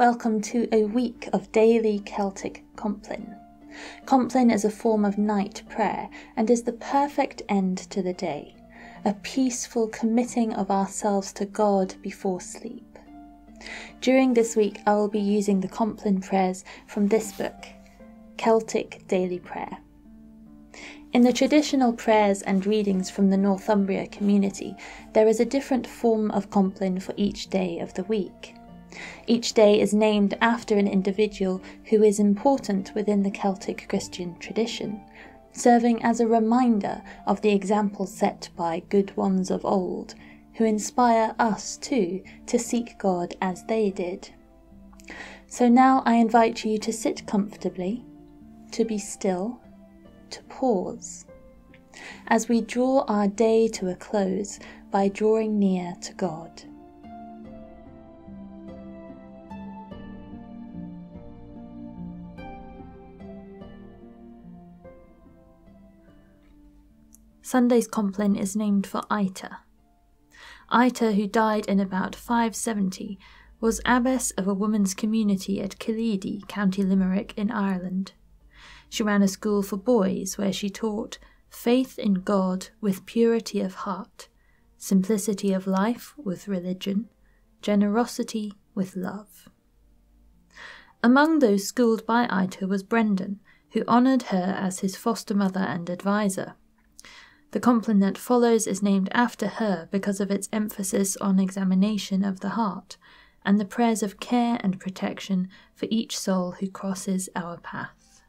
Welcome to a week of daily Celtic Compline. Compline is a form of night prayer and is the perfect end to the day, a peaceful committing of ourselves to God before sleep. During this week, I will be using the Compline prayers from this book, Celtic Daily Prayer. In the traditional prayers and readings from the Northumbria community, there is a different form of Compline for each day of the week. Each day is named after an individual who is important within the Celtic Christian tradition, serving as a reminder of the example set by good ones of old, who inspire us too to seek God as they did. So now I invite you to sit comfortably, to be still, to pause, as we draw our day to a close by drawing near to God. Sunday's compline is named for Ita. Ita, who died in about 570, was abbess of a women's community at Killeedy, County Limerick, in Ireland. She ran a school for boys where she taught faith in God with purity of heart, simplicity of life with religion, generosity with love. Among those schooled by Ita was Brendan, who honoured her as his foster mother and adviser. The compline that follows is named after her because of its emphasis on examination of the heart and the prayers of care and protection for each soul who crosses our path.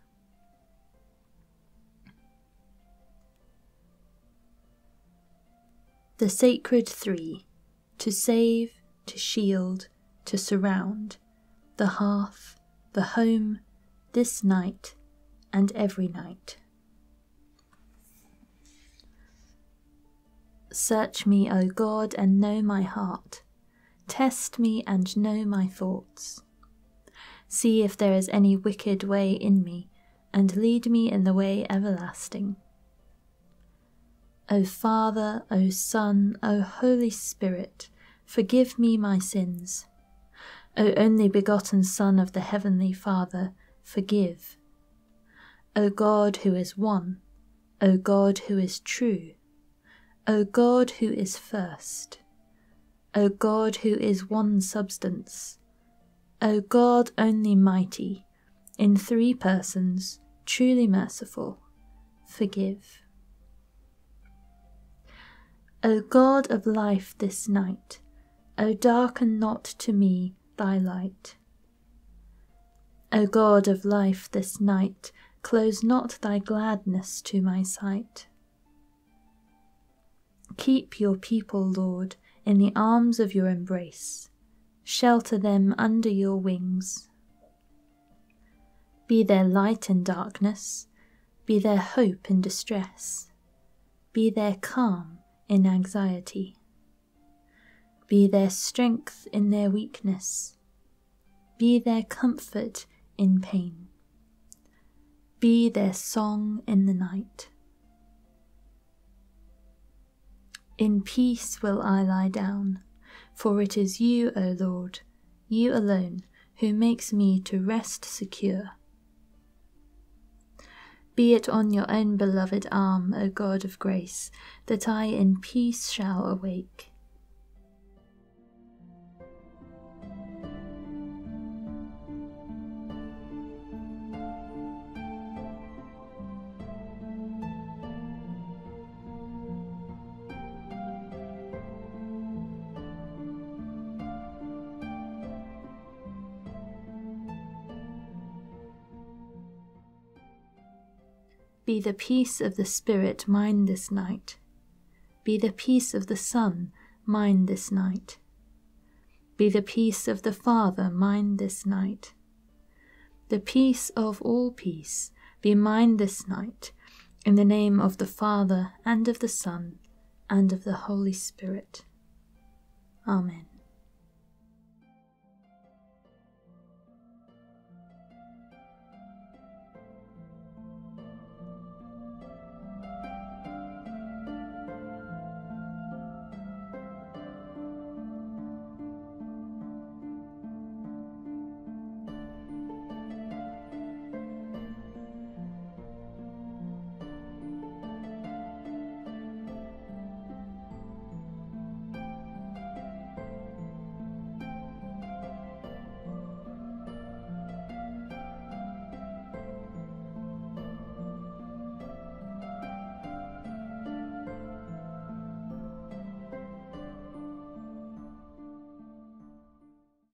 The Sacred Three to save, to shield, to surround, the hearth, the home, this night, and every night. Search me, O God, and know my heart. Test me and know my thoughts. See if there is any wicked way in me, and lead me in the way everlasting. O Father, O Son, O Holy Spirit, forgive me my sins. O only begotten Son of the Heavenly Father, forgive. O God who is one, O God who is true, O God who is first, O God who is one substance, O God only mighty, in three persons, truly merciful, forgive. O God of life this night, O darken not to me thy light. O God of life this night, close not thy gladness to my sight. Keep your people, Lord, in the arms of your embrace. Shelter them under your wings. Be their light in darkness, be their hope in distress, be their calm in anxiety, be their strength in their weakness, be their comfort in pain, be their song in the night. In peace will I lie down, for it is you, O Lord, you alone, who makes me to rest secure. Be it on your own beloved arm, O God of grace, that I in peace shall awake. Be the peace of the Spirit mine this night. Be the peace of the Son mine this night. Be the peace of the Father mine this night. The peace of all peace be mine this night, in the name of the Father and of the Son and of the Holy Spirit. Amen.